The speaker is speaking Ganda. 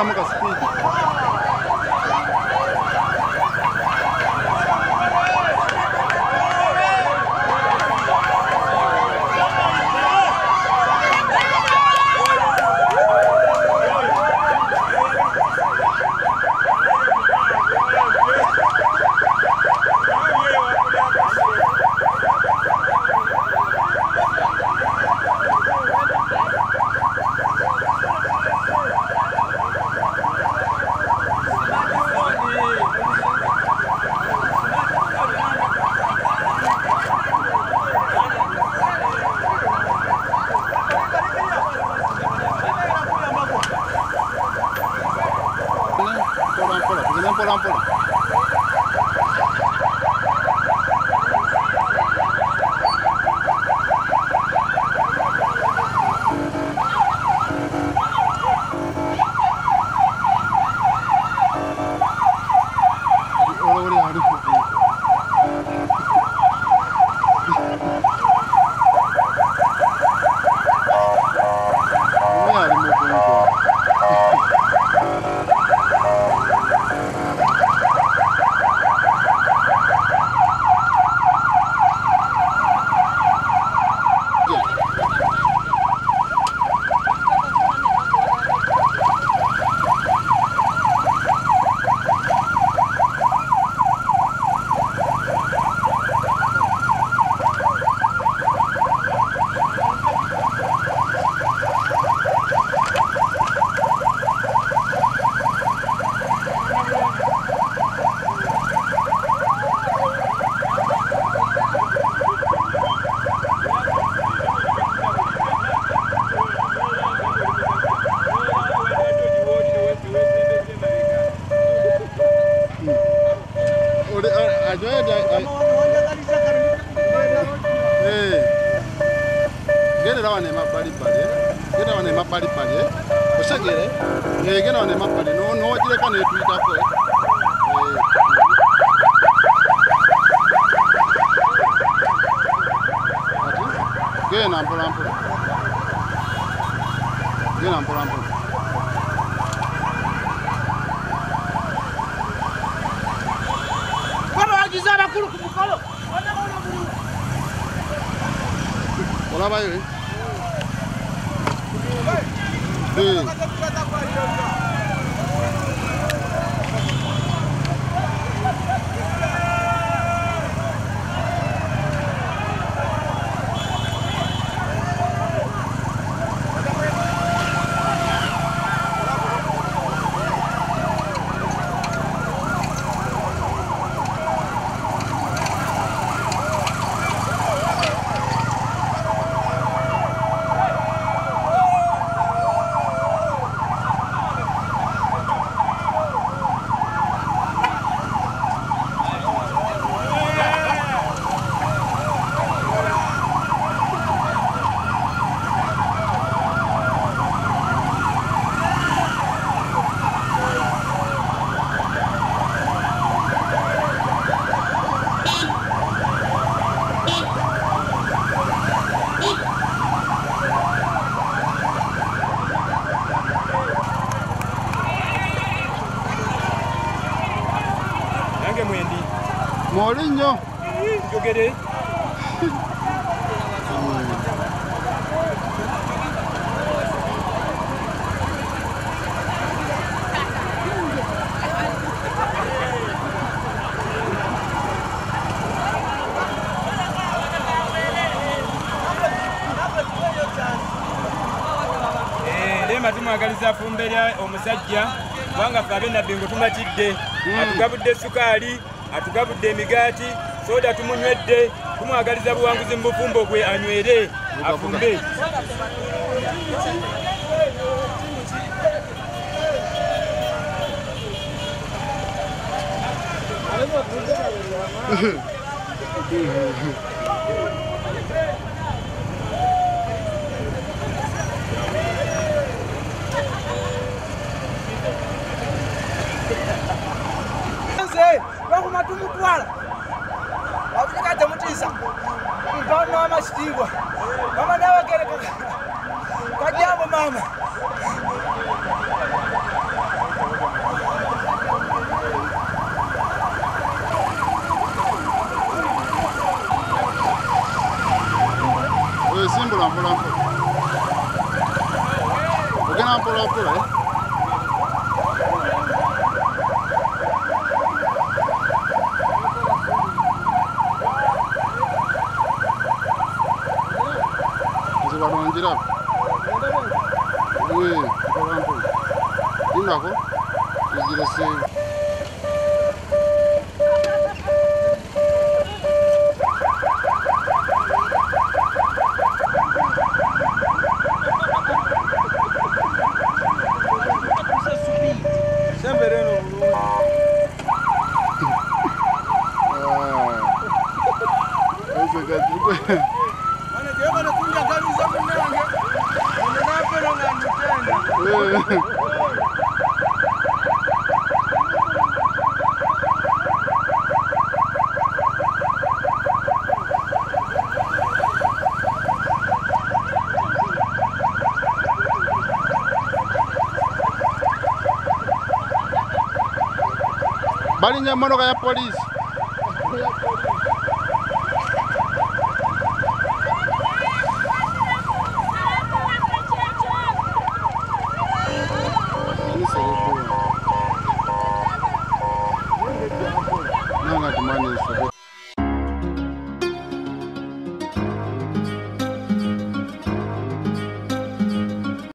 한번 갔을 때 genera vanema balibali genera vanema balibali osegere genera vanema bali nojireka netwitako ati gena mpolampola gena mpolampola bano bagize abakulu ku mukolo Bola vai, hein? Sim. Moli nnyo njogere Eh, lema tumwagaliza fumberya omusajja kubanga fe abenabingo tumatidde atugabudde sukaali atugabudde emigaati soda tumunywedde tumwagaliza buwanguzi mu bufumbo bwe anywere afumbe. Nze koma tumutwala akutikadze mutiza mpaona wa macitingwa mama. Ndawakere kajambo mama simbula mpolampola ogenda mpolampola eh? wamwanjira we kukalambu ndinako igira seyi Yeah. bali nya monoka ya polisi Thank.